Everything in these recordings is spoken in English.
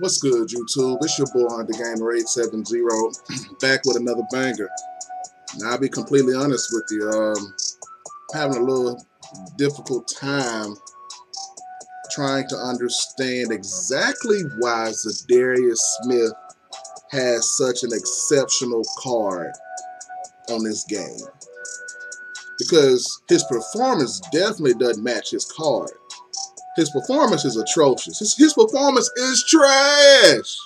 What's good, YouTube? It's your boy UnderGamer 870 back with another banger. Now, I'll be completely honest with you. Um, having a little difficult time trying to understand exactly why Za'Darius Smith has such an exceptional card on this game. Because his performance definitely doesn't match his card. His performance is atrocious. His, his performance is trash.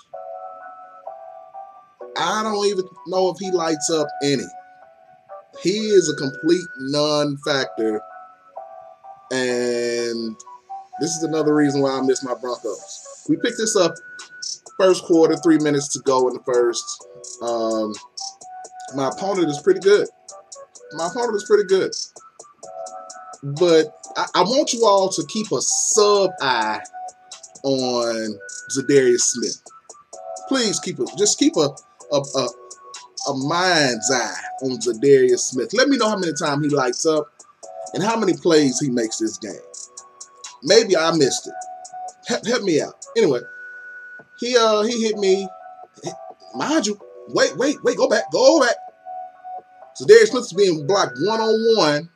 I don't even know if he lights up any. He is a complete non-factor. And this is another reason why I miss my Broncos. We picked this up first quarter, three minutes to go in the first. Um, my opponent is pretty good. My opponent is pretty good. But I, I want you all to keep a sub eye on Za'Darius Smith. Please keep it. Just keep a a, a a mind's eye on Za'Darius Smith. Let me know how many times he lights up and how many plays he makes this game. Maybe I missed it. Help, help me out. Anyway, he uh he hit me. Mind you, wait, wait, wait, go back, go back. Za'Darius Smith is being blocked one on one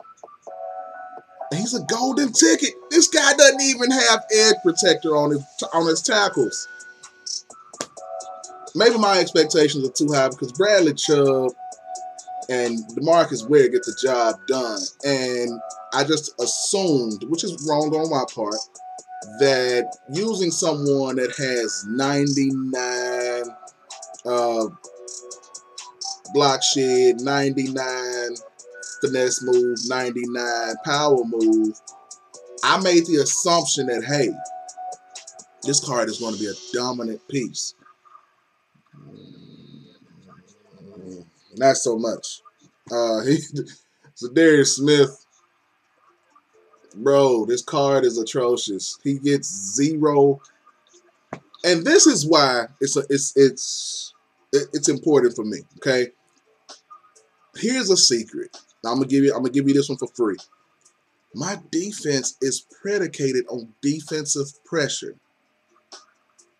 He's a golden ticket. This guy doesn't even have edge protector on his on his tackles. Maybe my expectations are too high because Bradley Chubb and Demarcus Ware get the job done. And I just assumed, which is wrong on my part, that using someone that has 99 uh, block shed, 99 finesse move, 99 power move, I made the assumption that, hey, this card is going to be a dominant piece. Not so much. Uh, he, Darius Smith, bro, this card is atrocious. He gets zero, and this is why it's a, it's it's it's important for me. Okay, here's a secret. I'm gonna give you. I'm gonna give you this one for free. My defense is predicated on defensive pressure.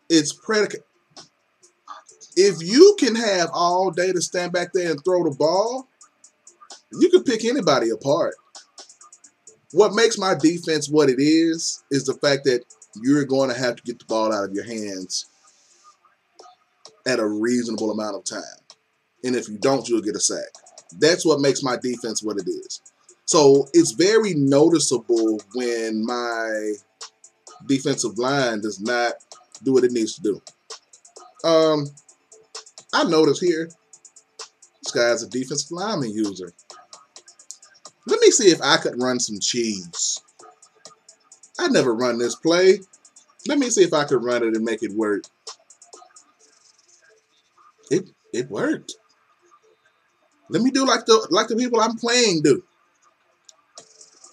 It's predicated. If you can have all day to stand back there and throw the ball, you can pick anybody apart. What makes my defense what it is is the fact that you're going to have to get the ball out of your hands at a reasonable amount of time. And if you don't, you'll get a sack. That's what makes my defense what it is. So it's very noticeable when my defensive line does not do what it needs to do. Um, I notice here, this guy's a defensive lineman user. Let me see if I could run some cheese. I never run this play. Let me see if I could run it and make it work. It it worked. Let me do like the like the people I'm playing do.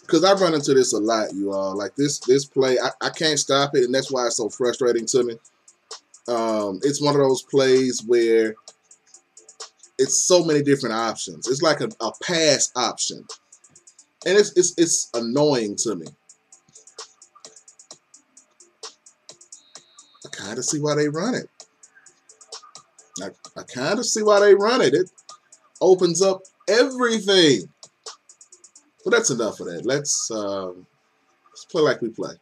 Cause I run into this a lot, you all. Like this this play, I, I can't stop it, and that's why it's so frustrating to me. Um, it's one of those plays where it's so many different options. It's like a, a pass option. And it's it's it's annoying to me. I kind of see why they run it. I, I kind of see why they run it. It opens up everything. But that's enough of that. Let's um, let's play like we play.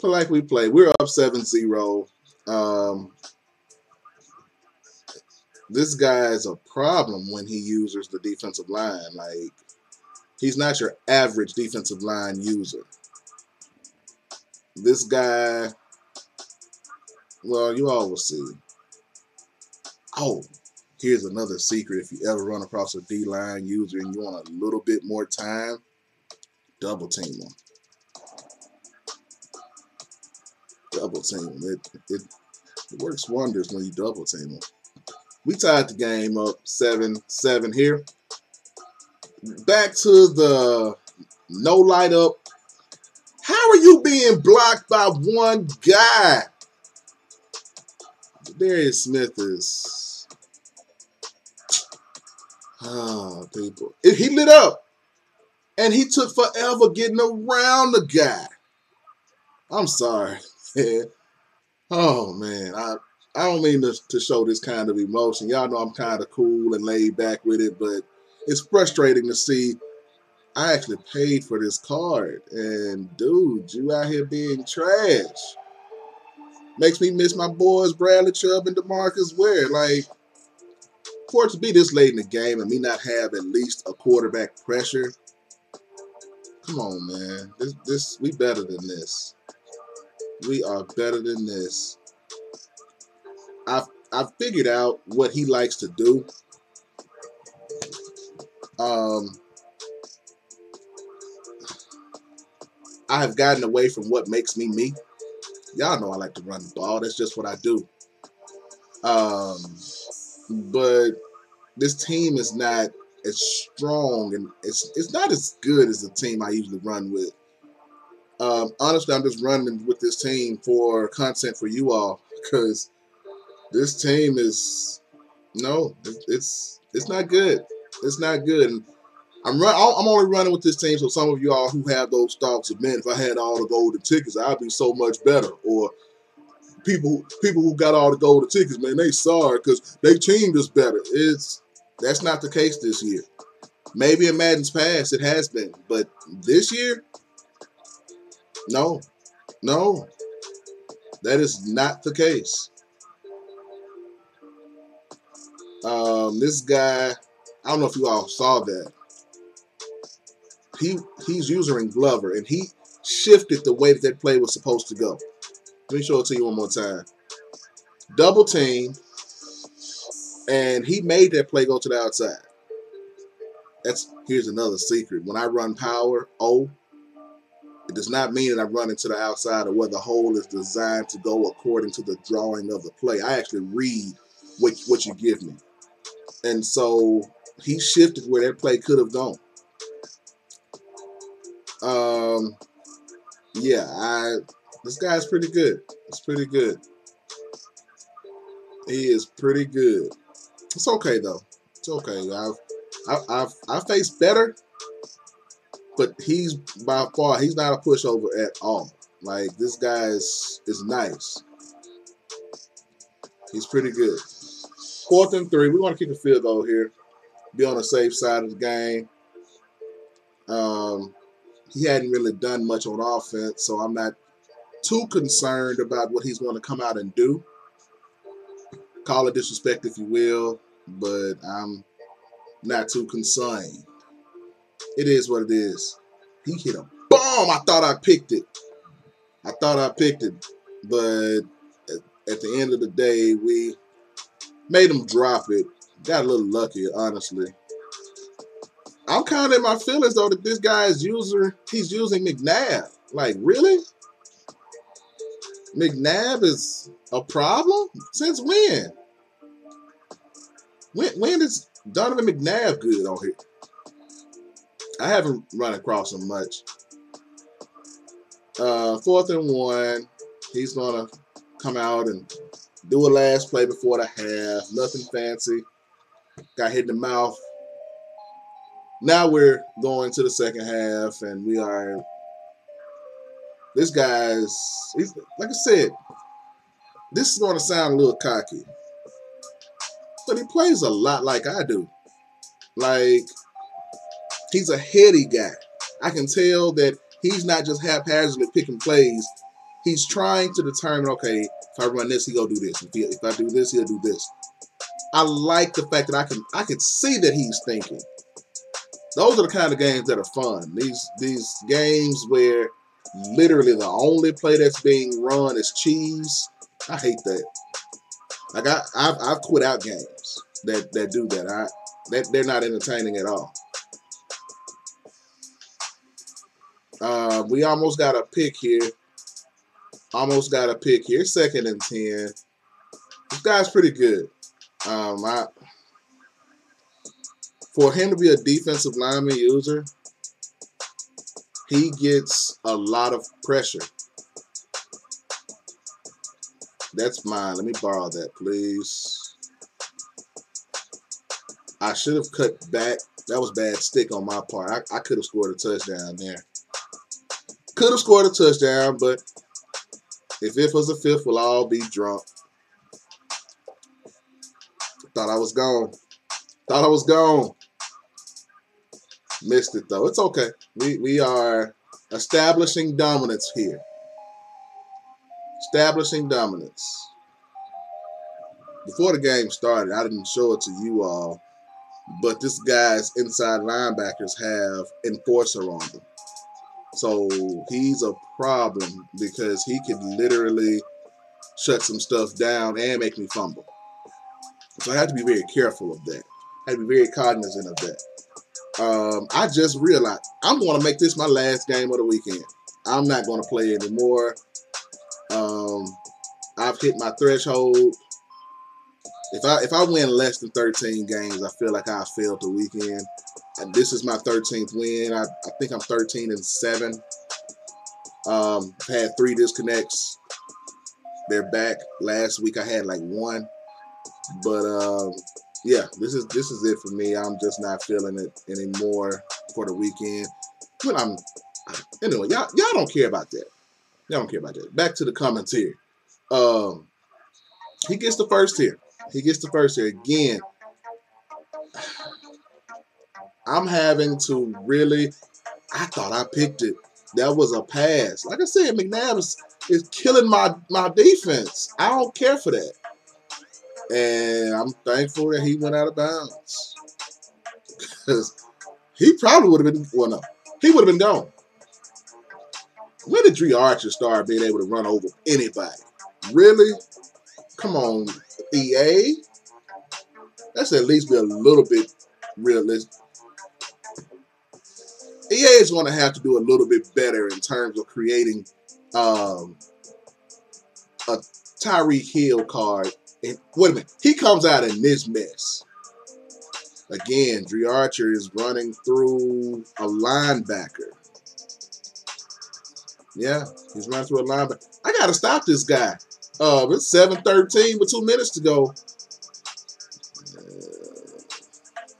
Play like we play. We're up 7-0. Um, this guy is a problem when he uses the defensive line. Like, he's not your average defensive line user. This guy, well, you all will see. Oh, Here's another secret if you ever run across a D-line user and you want a little bit more time, double team them. Double team them. It, it, it works wonders when you double team them. We tied the game up 7-7 here. Back to the no light up. How are you being blocked by one guy? Darius Smith is Ah, people. He lit up. And he took forever getting around the guy. I'm sorry. Oh man, I I don't mean to, to show this kind of emotion. Y'all know I'm kind of cool and laid back with it, but it's frustrating to see. I actually paid for this card, and dude, you out here being trash. Makes me miss my boys Bradley Chubb and Demarcus Ware. Like, for it to be this late in the game and me not have at least a quarterback pressure, come on, man. This, this, we better than this. We are better than this. I've I've figured out what he likes to do. Um, I have gotten away from what makes me me. Y'all know I like to run the ball. That's just what I do. Um, but this team is not as strong and it's it's not as good as the team I usually run with. Um, honestly, I'm just running with this team for content for you all because this team is no, it's it's not good. It's not good. And I'm run, I'm only running with this team so some of you all who have those thoughts of man, if I had all the golden tickets, I'd be so much better. Or people people who got all the golden tickets, man, they sorry because they team is better. It's that's not the case this year. Maybe in Madden's past it has been, but this year, no, no, that is not the case. Um, this guy, I don't know if you all saw that. He he's using Glover, and he shifted the way that that play was supposed to go. Let me show it to you one more time. Double team, and he made that play go to the outside. That's here's another secret. When I run power O, it does not mean that I run into the outside or where the hole is designed to go according to the drawing of the play. I actually read what what you give me. And so he shifted where that play could have gone. Um, yeah, I this guy's pretty good. It's pretty good. He is pretty good. It's okay though. It's okay. I've I've I've, I've faced better, but he's by far he's not a pushover at all. Like this guy is is nice. He's pretty good. Fourth and three. We want to keep a field goal here. Be on the safe side of the game. Um, he hadn't really done much on offense, so I'm not too concerned about what he's going to come out and do. Call it disrespect if you will, but I'm not too concerned. It is what it is. He hit a bomb. I thought I picked it. I thought I picked it, but at, at the end of the day, we made him drop it. Got a little lucky, honestly. I'm kind of in my feelings though that this guy is using he's using McNabb. Like really? McNabb is a problem? Since when? When when is Donovan McNabb good on here? I haven't run across him much. Uh, fourth and one. He's gonna come out and do a last play before the half. Nothing fancy. Got hit in the mouth. Now we're going to the second half, and we are. This guy's, he's, like I said, this is going to sound a little cocky, but he plays a lot like I do. Like, he's a heady guy. I can tell that he's not just haphazardly picking plays. He's trying to determine, okay, if I run this, he'll do this. If, if I do this, he'll do this. I like the fact that I can I can see that he's thinking. Those are the kind of games that are fun. These these games where literally the only play that's being run is cheese. I hate that. Like I I've, I've quit out games that that do that. I that they're not entertaining at all. Uh, we almost got a pick here. Almost got a pick here. Second and ten. This guy's pretty good. Um, I for him to be a defensive lineman user, he gets a lot of pressure. That's mine. Let me borrow that, please. I should have cut back. That was bad stick on my part. I, I could have scored a touchdown there. Could have scored a touchdown, but If it was a fifth, we'll all be drunk. Thought I was gone. Thought I was gone. Missed it though. It's okay. We we are establishing dominance here. Establishing dominance. Before the game started, I didn't show it to you all, but this guy's inside linebackers have enforcer on them. So he's a problem because he could literally shut some stuff down and make me fumble. So I have to be very careful of that. I have to be very cognizant of that. Um, I just realized I'm going to make this my last game of the weekend. I'm not going to play anymore. Um, I've hit my threshold. If I if I win less than 13 games, I feel like I failed the weekend. And this is my 13th win. I, I think I'm 13 and 7. Um, had three disconnects. They're back. Last week I had like one. But um, yeah, this is this is it for me. I'm just not feeling it anymore for the weekend. But I'm anyway, y'all y'all don't care about that. Y'all don't care about that. Back to the comments here. Um, he gets the first here. He gets the first here again. I'm having to really. I thought I picked it. That was a pass. Like I said, McNabb is, is killing my my defense. I don't care for that, and I'm thankful that he went out of bounds because he probably would have been. Well, no, he would have been gone. When did Dri Archer start being able to run over anybody? Really? Come on, EA. Let's at least be a little bit realistic. EA is going to have to do a little bit better in terms of creating um, a Tyreek Hill card. Wait a minute, he comes out in this mess. Again, Dri Archer is running through a linebacker. Yeah, he's running through a linebacker. I got to stop this guy. Uh, it's 7-13 with two minutes to go. Uh,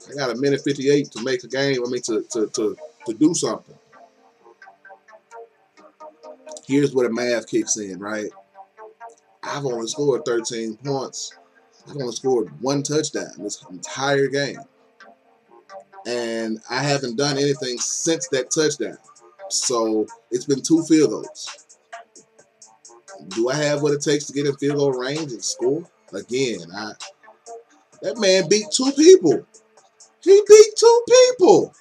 I got a minute 58 to make a game. I mean, to, to, to to do something. Here's where the math kicks in, right? I've only scored 13 points. I've only scored one touchdown this entire game. And I haven't done anything since that touchdown. So it's been two field goals. Do I have what it takes to get in field goal range and score? Again, I that man beat two people. He beat two people.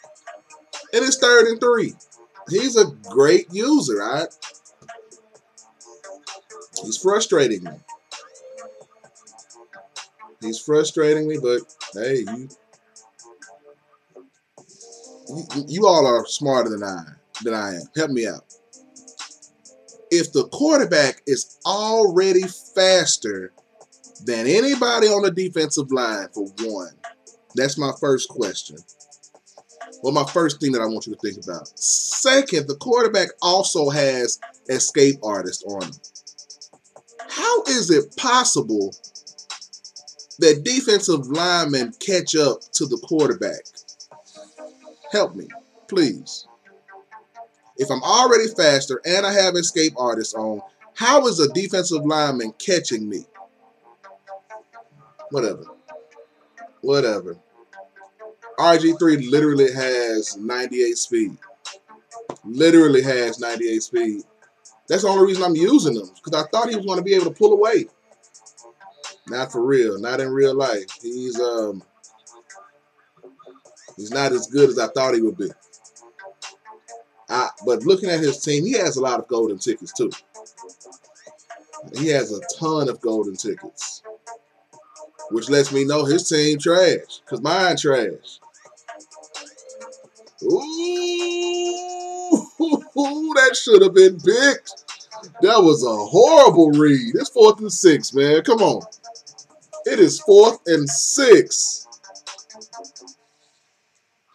And It is third and three. He's a great user, right? He's frustrating me. He's frustrating me, but hey, you, you, you all are smarter than I than I am. Help me out. If the quarterback is already faster than anybody on the defensive line, for one, that's my first question. Well, my first thing that I want you to think about. Second, the quarterback also has escape artist on him. Is it possible that defensive linemen catch up to the quarterback? Help me, please. If I'm already faster and I have escape artists on, how is a defensive lineman catching me? Whatever. Whatever. RG3 literally has 98 speed. Literally has 98 speed. That's the only reason I'm using them because I thought he was going to be able to pull away. Not for real. Not in real life. He's um he's not as good as I thought he would be. I, but looking at his team, he has a lot of golden tickets too. He has a ton of golden tickets, which lets me know his team trash because mine trash. Ooh, that should have been picked. That was a horrible read. It's fourth and six, man. Come on. It is fourth and six.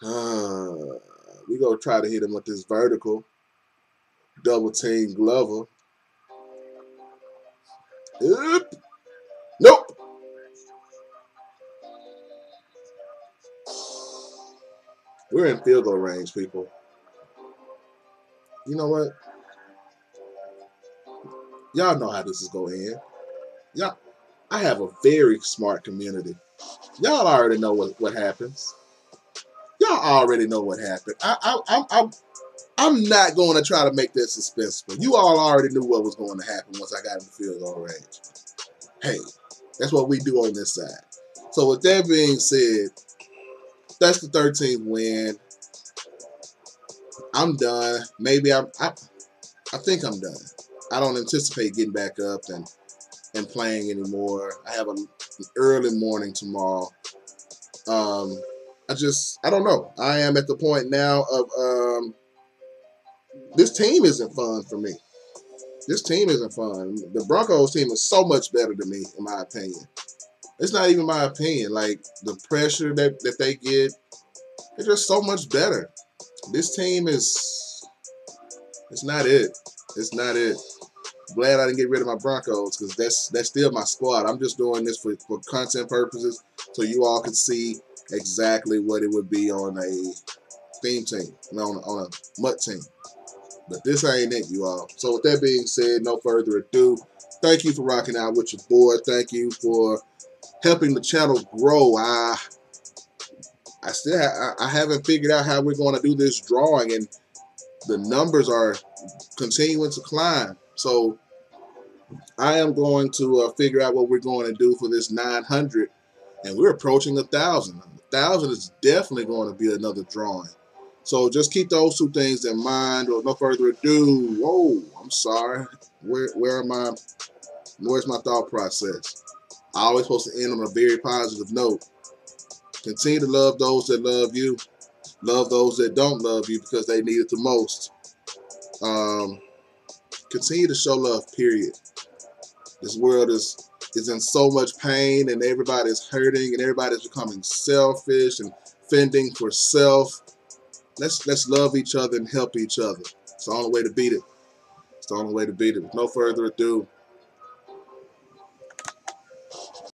Uh, we gonna try to hit him with this vertical. Double team Glover. Yep. Nope. We're in field goal range, people. You know what? Y'all know how this is going to. Y'all, I have a very smart community. Y'all already know what, what happens. Y'all already know what happened. I, I, I, I'm, I'm not going to try to make that suspenseful. You all already knew what was going to happen once I got in the field goal range. Hey, that's what we do on this side. So with that being said, that's the 13th win. I'm done. Maybe I'm. I, I think I'm done. I don't anticipate getting back up and and playing anymore. I have a, an early morning tomorrow. Um, I just I don't know. I am at the point now of um, this team isn't fun for me. This team isn't fun. The Broncos team is so much better than me, in my opinion. It's not even my opinion. Like the pressure that, that they get, they're just so much better. This team is it's not it. It's not it. Glad I didn't get rid of my Broncos because that's that's still my squad. I'm just doing this for, for content purposes so you all can see exactly what it would be on a theme team, on, on a MUT team. But this ain't it, you all. So with that being said, no further ado, thank you for rocking out with your boy. Thank you for helping the channel grow. I I still ha I haven't figured out how we're going to do this drawing, and the numbers are continuing to climb. So I am going to uh, figure out what we're going to do for this 900, and we're approaching a thousand. A thousand is definitely going to be another drawing. So just keep those two things in mind. Or no further ado. Whoa, I'm sorry. Where where am I? Where's my thought process? I always supposed to end on a very positive note. Continue to love those that love you. Love those that don't love you because they need it the most. Um, continue to show love, period. This world is is in so much pain and everybody's hurting and everybody's becoming selfish and fending for self. Let's let's love each other and help each other. It's the only way to beat it. It's the only way to beat it. With no further ado,